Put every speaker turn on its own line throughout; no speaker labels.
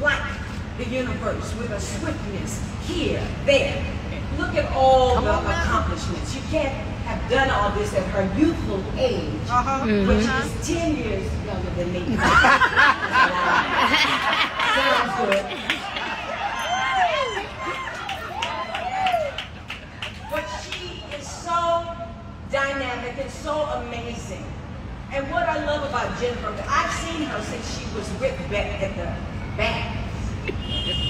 like the universe with a swiftness here, there. Look at all the accomplishments. You can't have done all this at her youthful age, which is mm-hmm. 10 years younger than me. Sounds good. But she is so dynamic and so amazing. And what I love about Jenifer, I've seen her since she was with Beck at the back,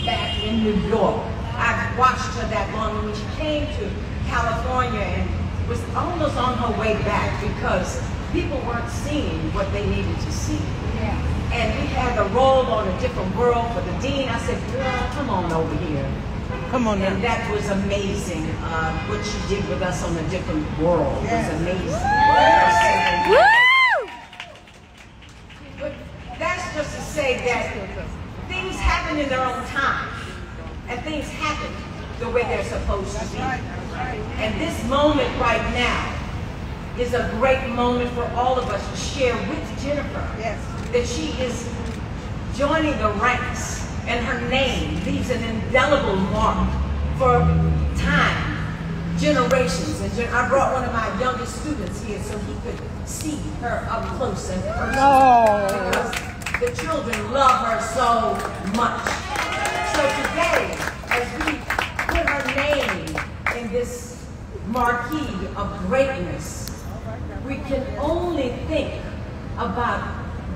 back in New York. I've watched her that long when she came to California and was almost on her way back because people weren't seeing what they needed to see. Yeah. And we had the role on a different world for the dean. I said, girl, come on over here.
Come on now.
And that was amazing. Uh, what she did with us on a different world was amazing.
Woo!
But that's just to say that happen in their own time. And things happen the way they're supposed to be. And this moment right now is a great moment for all of us to share with Jenifer that she is joining the ranks and her name leaves an indelible mark for time, generations. And I brought one of my youngest students here so he could see her up close and personal.
Oh.
No. The children love her so much. So today, as we put her name in this marquee of greatness, we can only think about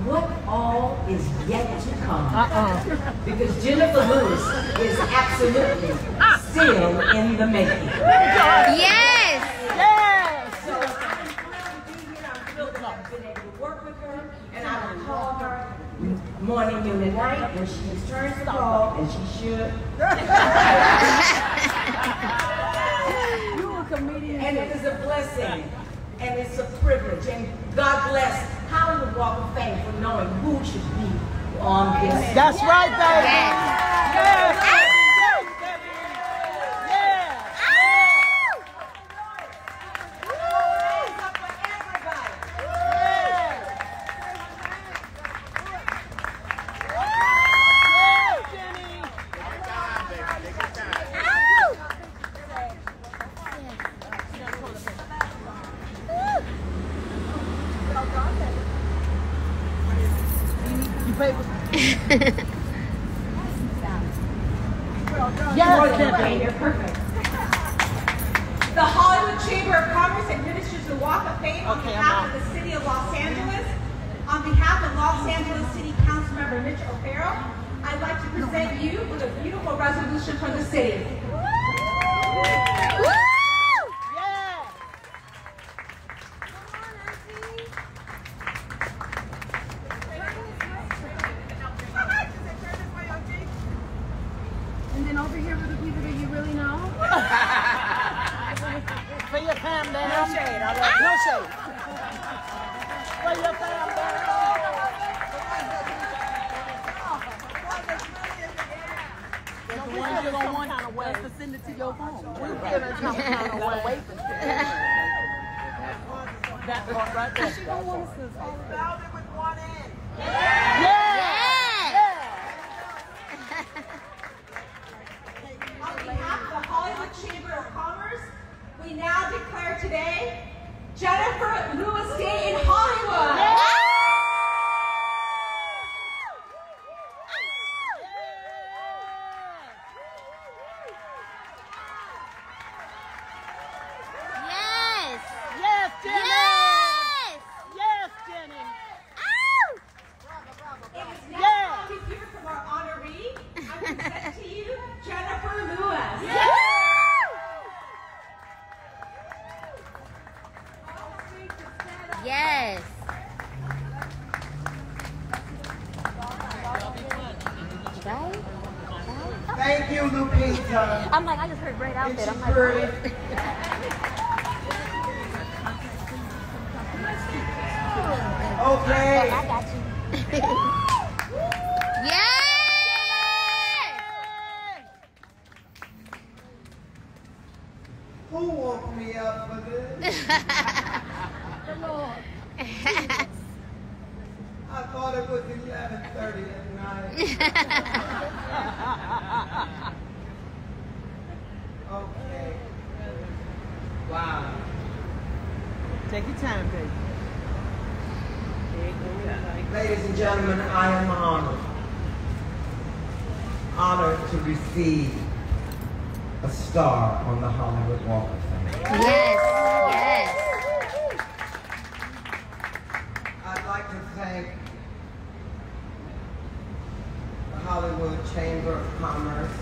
what all is yet to come. Because Jenifer Lewis is absolutely still in the making.
Yes.
Yes.
So I'm thrilled to be here. I'm thrilled that I've been able to work with her, and I will call her morning, noon, and night when she returns the call, and she should. You a comedian. And it is a blessing, and it's a privilege, and God bless Hollywood Walk of Fame for knowing who should be on this.
That's right, baby.
Yes.
Yes. Yes, baby. Yes.
Hands up for everybody.
Yes, Jenny. You pay for Yes, Jenny.
You're perfect.
The Hollywood Chamber of Commerce administers the Walk of Fame on
Okay,
behalf of the City of Los Angeles. On behalf of Los Angeles City Councilmember Mitch O'Farrell, I'd like to present you with a beautiful resolution from the city.
Honored to a star on the Hollywood Walk of Fame.
yes, yes.
I'd like to thank the Hollywood Chamber of Commerce,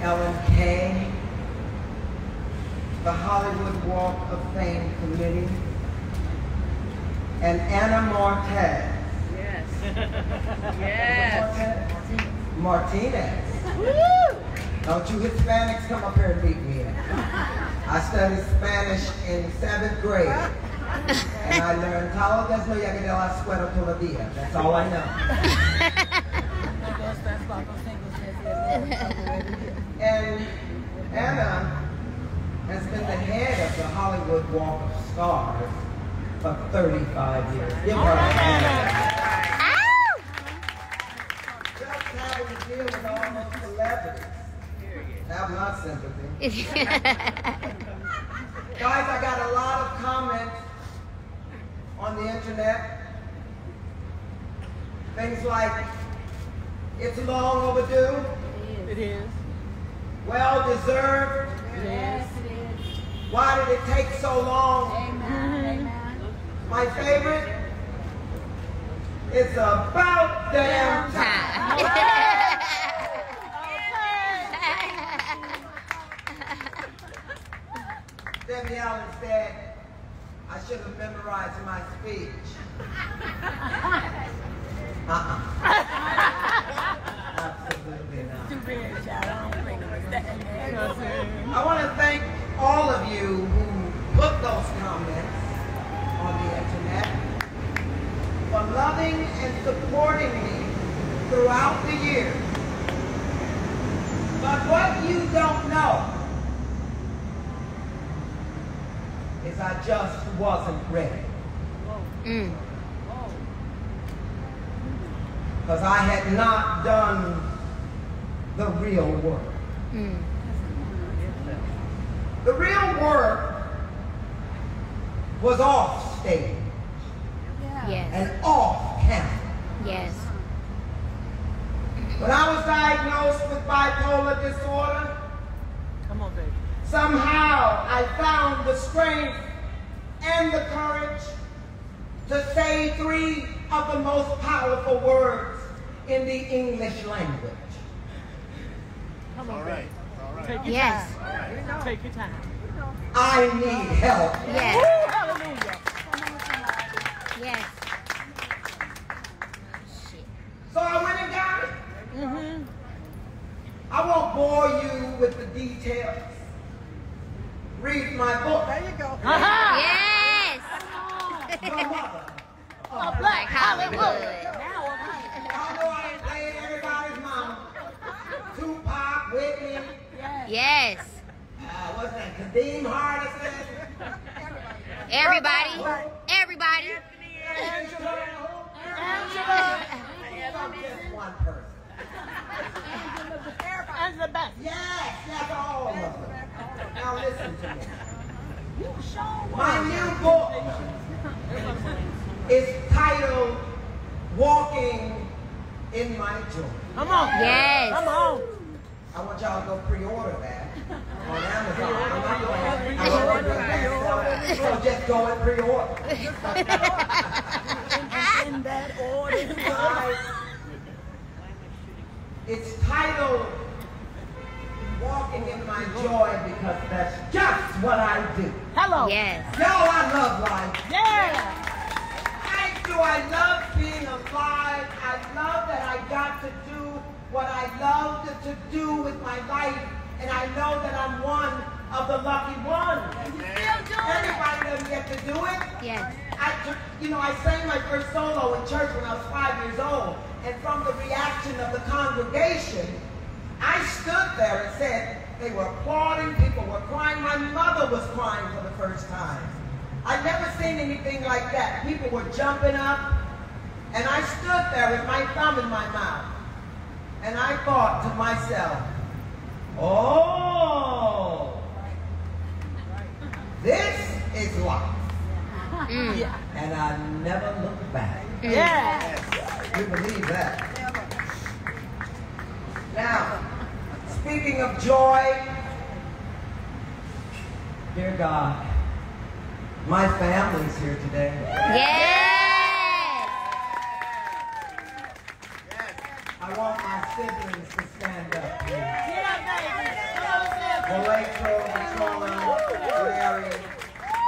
Ellen K, the Hollywood Walk of Fame Committee, and Anna Marquez.
Yes. yes.
Martinez. Don't you Hispanics come up here and meet me. I studied Spanish in seventh grade. And I learned Talo desno ya que de la escuela todavía. That's all I know. And Anna has been the head of the Hollywood Walk of Stars for 35 years. Give her a hand. Have my sympathy. Guys, I got a lot of comments on the internet. Things like, it's long overdue,
It is.
well deserved.
Yes. It is.
Why did it take so long? Amen. Amen. My favorite, it's about damn time. Debbie Allen said, I should have memorized my speech. Uh-uh. Absolutely not.
Too bad, child. I don't think it was that. You know what I'm saying?
I want to thank all of you who put those comments on the internet for loving and supporting me throughout the year. But what you don't know is I just wasn't ready.
Mm.
Because I had not done the real work.
Mm.
The real work was off stage
Yes,
and off camera.
yes.
When I was diagnosed with bipolar disorder,
Come on, baby.
somehow I found the strength and the courage to say three of the most powerful words in the English language.
Come on, baby. Take your
Yes.
time. Take your time.
I need help.
Yes,
Woo, hallelujah.
yes.
So I went and got it.
Mm-hmm.
I won't bore you with the details. Read my book.
There you go. Uh-huh.
Yes!
Your mother.
Like Hollywood.
Y'all know I played everybody's mama. Tupac, Whitney,
Yes.
uh, what's that, Kadeem Hardison,
Everybody. Everybody.
Angela.
Angela.
I'm just one person.
Angela Bassett.
Yes, that's all of them. Now listen to me. My new book is titled Walking in My Joy.
Come on.
Yes.
Come on.
I want y'all to go pre-order that on Amazon. I'm not going to pre-order that. So just go and pre-order.
In that order.
Guys, It's titled Walking in My Joy because that's just what I do.
Hello.
Yes.
Yo, I love life.
Yeah.
Thank you. I love being alive. I love that I got to do what I loved to do with my life, and I know that I'm one of the lucky ones. Everybody doesn't get to do it.
Yes.
I, you know, I sang my first solo in church when I was five years old, and from the reaction of the congregation, I stood there and said, they were applauding, people were crying, my mother was crying for the first time. I'd never seen anything like that. People were jumping up, and I stood there with my thumb in my mouth, and I thought to myself, oh, this is life.
Mm.
And I never looked back.
Yes.
You believe that? Now, speaking of joy, dear God, my family's here today.
Yes.
I want my siblings to stand up, please. Malatro, Matrona, Larry,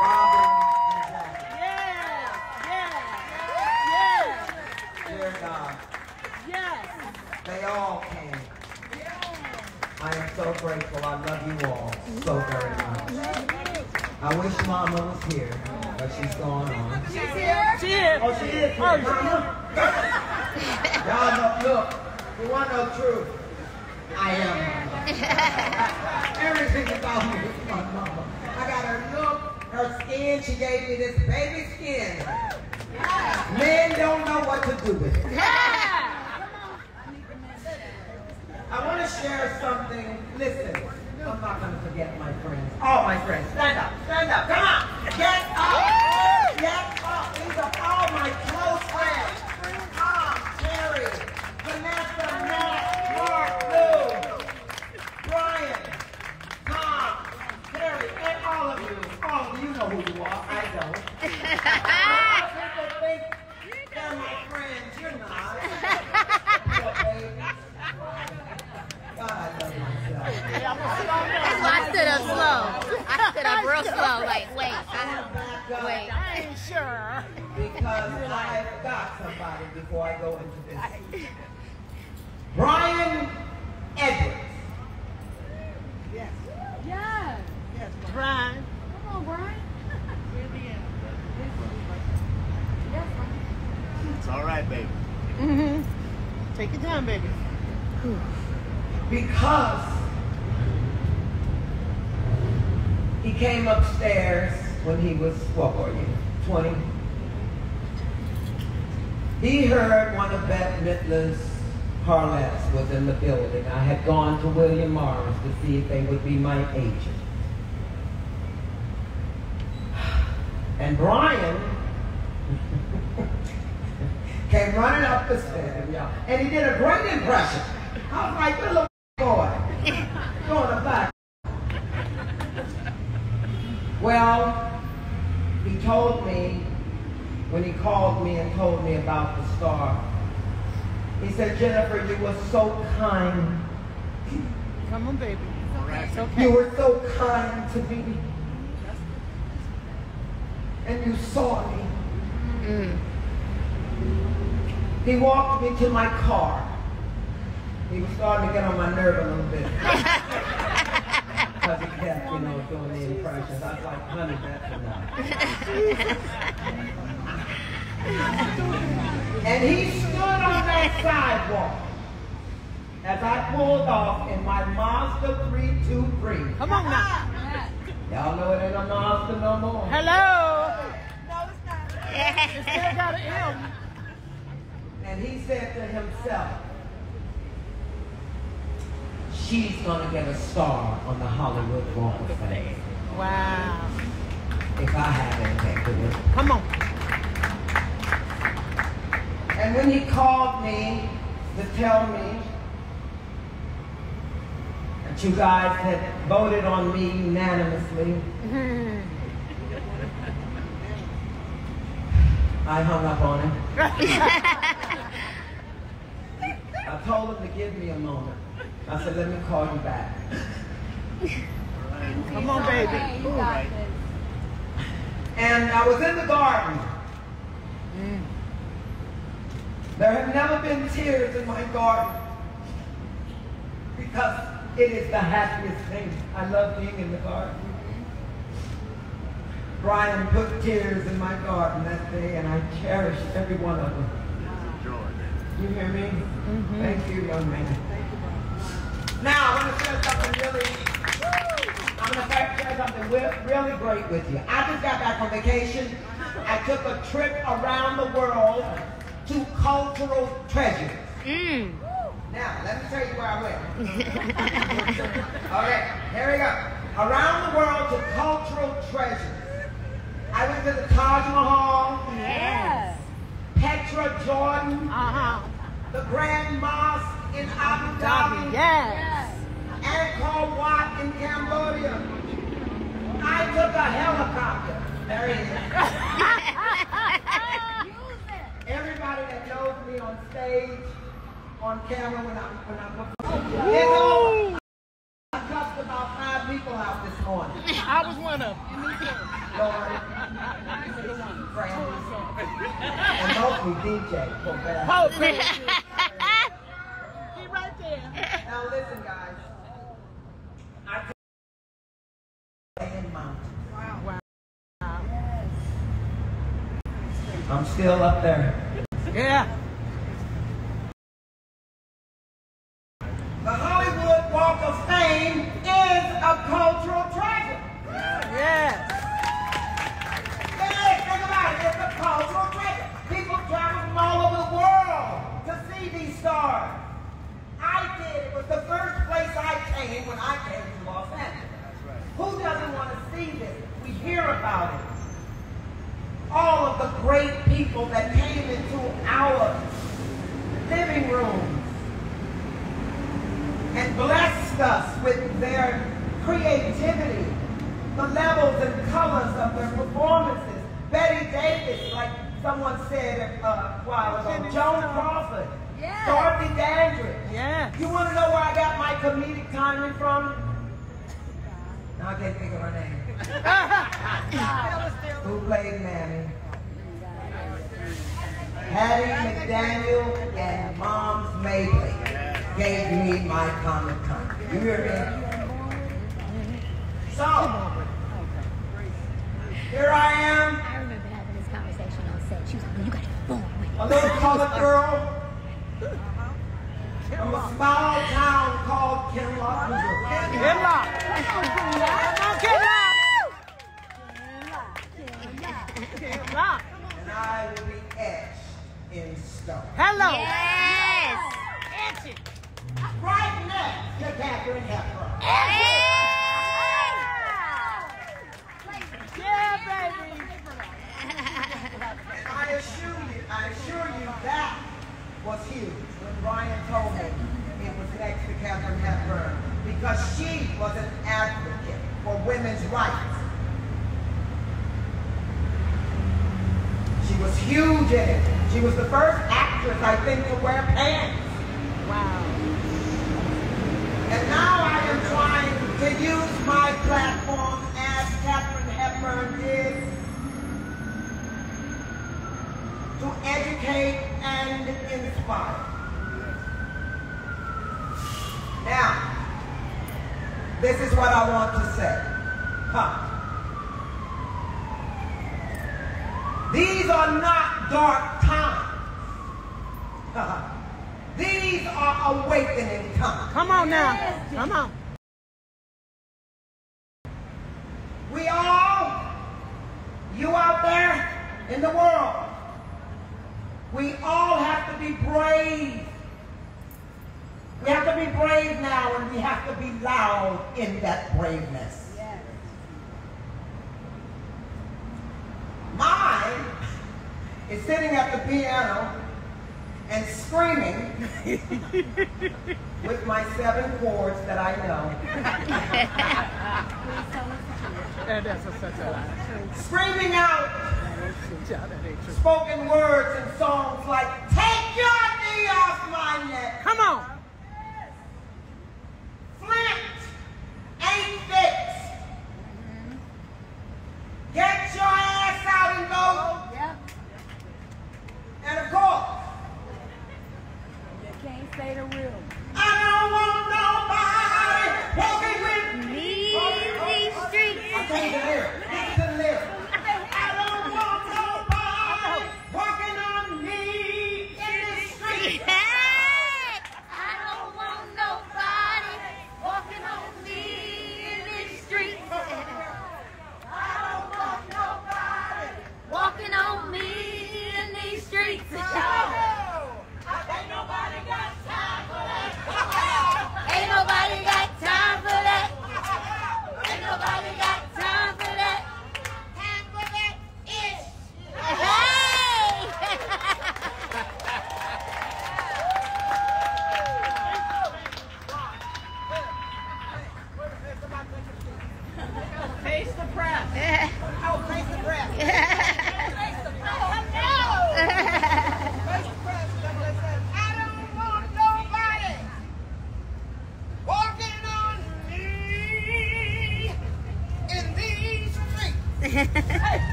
Robin, and Jackie. Dear God, they all came. I am so grateful. I love you all so very much. I wish Mama was here, but she's gone on. She's here. Oh, she is here. Oh, Mama. Y'all know, look, to know truth? I am. Everything about me is my mama. I got her look, her skin. She gave me this baby skin. Men don't know what to do with it. I want to share something. Listen, I'm not going to forget my friends. All my friends. Stand up. Stand up. Come on.
Real slow. Like, wait.
I want to back up
Wait.
because I've got somebody before I go into this. Brian Edwards. Yes. Yes.
Yes, Brian. Come on, Brian.
Yes, it's all right, baby.
Mm-hmm. Take your time, baby.
because he came upstairs when he was, what were you, 20? He heard one of Bette Midler's Harlettes was in the building. I had gone to William Morris to see if they would be my agent. And Brian came running up the stairs, y'all. And he did a great impression. I was like, good little boy. Go in the back. Well, he told me, when he called me and told me about the star, he said, Jenifer, you were so kind.
Come on, baby. It's
You
okay.
were so kind to me. And you saw me.
Mm.
He walked me to my car. He was starting to get on my nerve a little bit. Because he kept, you know, doing the impressions. I was like, honey, that's enough. and he stood on that sidewalk as I pulled off in my Mazda 323.
Come on now.
Y'all know it ain't a Mazda no more.
Hello. No, it's not. It still got an M.
And he said to himself, she's going to get a star on the Hollywood Walk of Fame
Wow.
if I have anything to do with it.
Come on.
And when he called me to tell me that you guys had voted on me unanimously, I hung up on him. I told him to give me a moment. I said, let me call you back.
Come on, baby.
All right.
And I was in the garden. Mm. There have never been tears in my garden. because it is the happiest thing. I love being in the garden. Brian put tears in my garden that day, and I cherish every one of them. You hear me? Mm-hmm. Thank you, young man. Now, I want to share something really, I'm going to share something really great with you. I just got back from vacation. I took a trip around the world to cultural treasures.
Mm.
Now, let me tell you where I went. okay, here we go. Around the world to cultural treasures. I went to the Taj Mahal,
Yes.
Petra, Jordan,
Uh-huh.
the Grand Mosque in Abu Dhabi,
Yes.
Angkor Wat in Cambodia. I took a helicopter. There it is. Everybody that knows me on stage, on camera when I when I perform, it's over. I cussed about five people out this morning.
I was one of them.
Lord, friends, and mostly DJ. for bad.
Oh, baby. He right there.
Now listen, guys. I took in mountains. I'm still up there.
Yeah.
The Hollywood Walk of Fame is a cultural treasure.
Yes.
Yes, think about it. It's a cultural treasure. People travel from all over the world to see these stars. I did. It was the first place I came when I came to Los Angeles. Who doesn't want to see this? We hear about it. All of the great people that came into our living rooms and blessed us with their creativity, the levels and colors of their performances. Bette Davis, like someone said uh, a while ago, Joan Crawford, Dorothy Dandridge.
Yes.
You want to know where I got my comedic timing from? Now I can't think of her name. Who played Mammy? Hattie McDaniel and Moms Mabley gave me my comic time. You hear me? So, here I am,
I remember having this conversation on set. She was like, you got to perform with
a little colored girl from a small town called Kinloch, Missouri.
Kinloch. Come on, Kinloch. Kinloch.
And I will be etched in
Hello.
Yes.
It.
Right next to Katharine Hepburn.
Yeah, baby.
I assure you, I assure you that was huge when Brian told me it was next to Katharine Hepburn because she was an advocate for women's rights. She was huge in it. She was the first actress, I think, to wear pants.
Wow.
And now I am trying to use my platform as Katharine Hepburn did to educate and inspire. Now, this is what I want to say. Huh. These are not dark times. These are awakening times.
Come on now. Come on.
We all, you out there in the world, we all have to be brave. We have to be brave now and we have to be loud in that braveness. Is sitting at the piano and screaming with my seven chords that I know.
And that's a, such a
screaming out
Child, that ain't true.
spoken words and songs like, Take your knee off my neck.
Come on.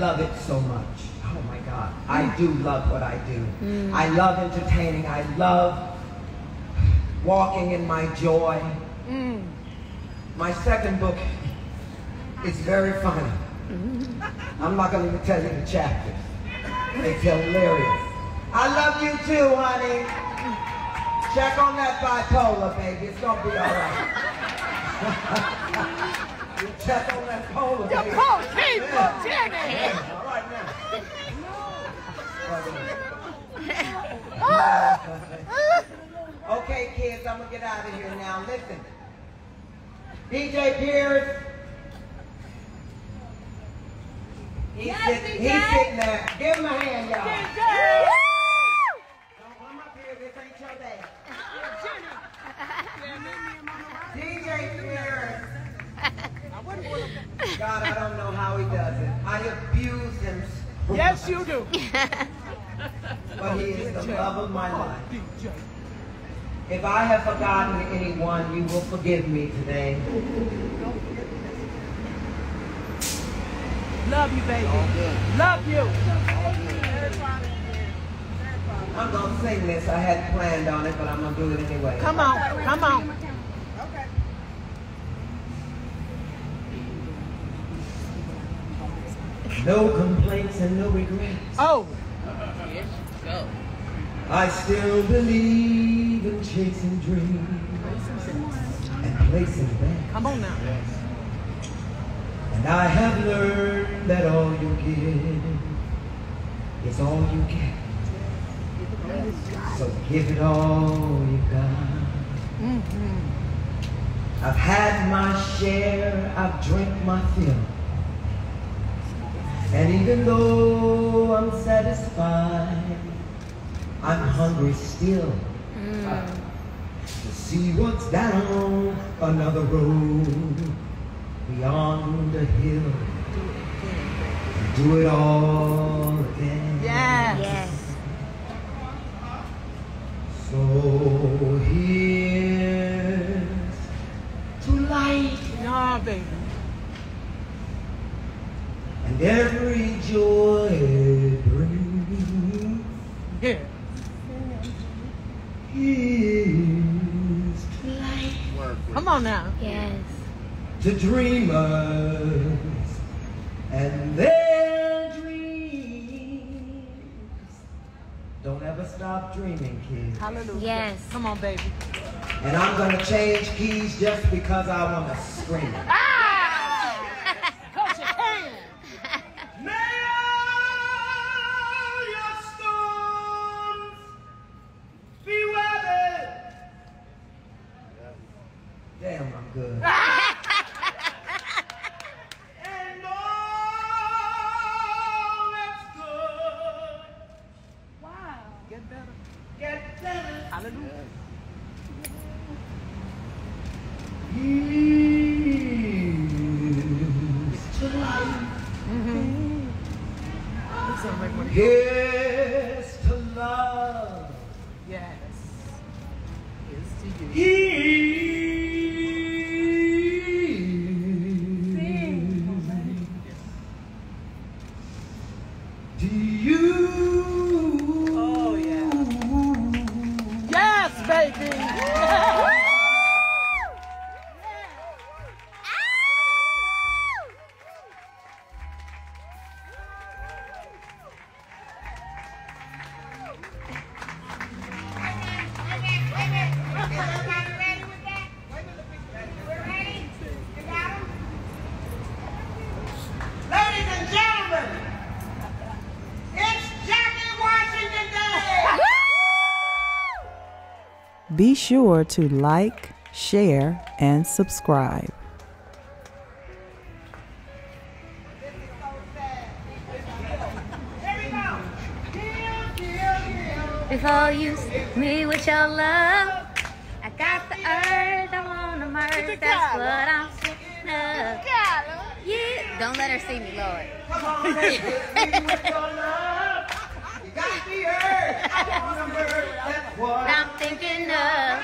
Love it so much. Oh my God. I do love what I do. I love entertaining. I love walking in my joy.
Mm.
My second book is very funny. I'm not going to even tell you the chapters. It's hilarious. I love you too, honey. Check on that bipolar, baby. It's going to be all right. you check on that polar,
Your
baby.
coach, keep
Yeah.
Jenny.
All right now. Okay, kids, I'm gonna get out of here now. Listen. DJ Pierce. He's,
Yes,
sitting, he's sitting there. Give him a hand, y'all.
DJ.
Don't come up here. This ain't your day. DJ Pierce. God, I don't know how he does it. I abuse him,
Yes, you do.
but he is the love of my life. If I have forgotten anyone, you will forgive me today.
Love you, baby. Love you.
I'm gonna sing this. I hadn't planned on it, but I'm gonna do it anyway.
Come on. Come on.
No complaints and no regrets.
Oh. Yes, go.
I still believe in chasing dreams and placing bets.
Come on now.
And I have learned that all you give is all you get. So give it all you got. Mm-hmm. I've had my share, I've drank my fill. And even though I'm satisfied, I'm hungry still. To see what's down another road beyond the hill. Do it all again.
Yes.
Yes.
So here's to light
No, baby.
And every joy it brings.
Yeah.
Here's to light
Work with
Come on now.
Yes.
to dreamers and their dreams. Don't ever stop dreaming, kids.
Hallelujah.
Yes.
Come on, baby.
And I'm gonna change keys just because I wanna scream.
Cause you.
Sure to like, share, and subscribe.
Before you stick me with your love, I got the urge, I wanna merge. That's what I'm sick of. Yeah. Don't let her see me, Lord.
Come on, baby, me with your love. You got the urge. I wanna merge. What
I'm thinking of.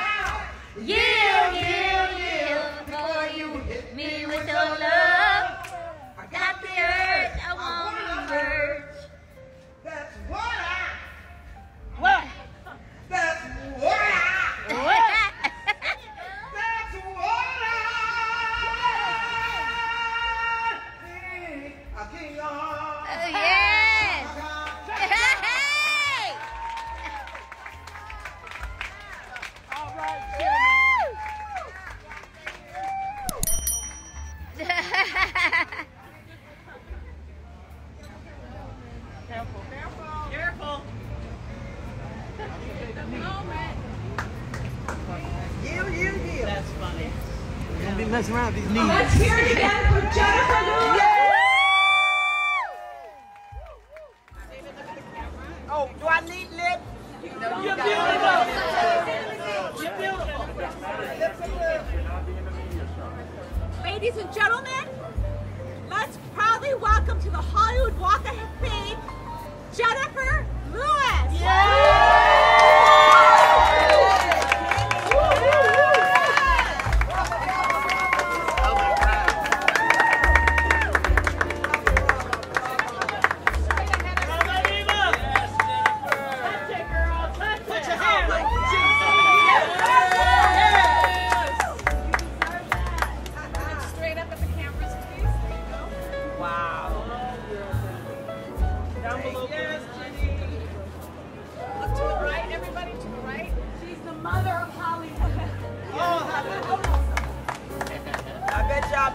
Yeah, yeah, yeah. Before you hit me with your love,
be messing around with these knees.
Let's hear it again for Jenifer Lewis.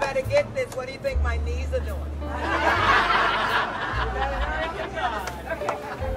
Better get this. What do you think my knees are doing?